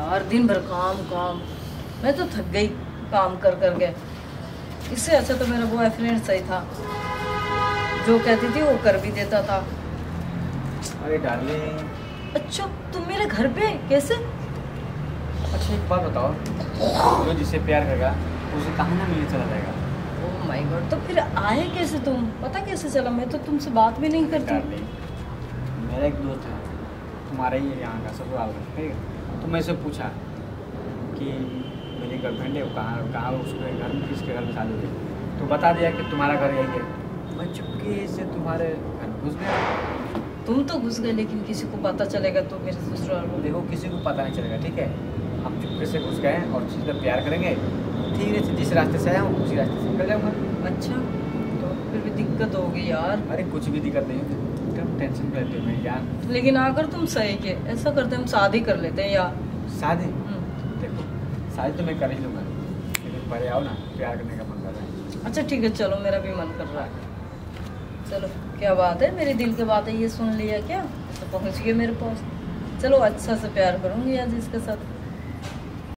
यार दिन भर काम काम। मैं तो थक गई काम कर कर के। इससे अच्छा तो मेरा बॉयफ्रेंड सही था। जो कहती थी वो कर भी देता था। अरे डार्लिंग अच्छा तुम मेरे घर पे कैसे? अच्छा एक बात बताओ। जो जिससे प्यार करेगा उसे कहाँ ना मिलने चला जाएगा? ओह माय गॉड तो फिर आए कैसे तुम? पता कैसे चला? मैं तो तुमसे बात भी नहीं करती। मेरा एक दोस्त है। तुम्हारा ही है यहाँ का ससुराल का ठीक है? तो मैं से पूछा कि मेरी गर्लफ्रेंड है वो कहाँ कहाँ उसके घर में किसके घर में शादी हुई? तो बता दिया कि तुम्हारा घर यही है। मैं चुपके से तुम्हारे घर घुस गया। तुम तो घुस गए लेकिन किसी को पता चलेगा तो मेरे ससुराल में देखो किसी को पता नहीं चलेगा ठीक है? हम चुपके से घुस गए और चीज़ पर प्यार करेंगे। ठीक है जिस रास्ते से आया हूँ उसी रास्ते से निकल जाऊँगा। अच्छा तो फिर भी दिक्कत होगी यार। अरे कुछ भी दिक्कत नहीं है एकदम टेंशन में रहते हो मेरी यार। लेकिन अगर तुम सही के ऐसा करते हम शादी कर लेते हैं यार शादी? हम्म। देखो शादी तो मैं कर ही लूँगा लेकिन पहले आओ ना प्यार करने का मन कर रहा है। अच्छा ठीक है चलो मेरा भी मन कर रहा है। चलो क्या बात है? मेरे दिल की बात है ये सुन लिया क्या? तो पहुँच गए मेरे पास। चलो अच्छा से प्यार करूँगी आज इसके साथ।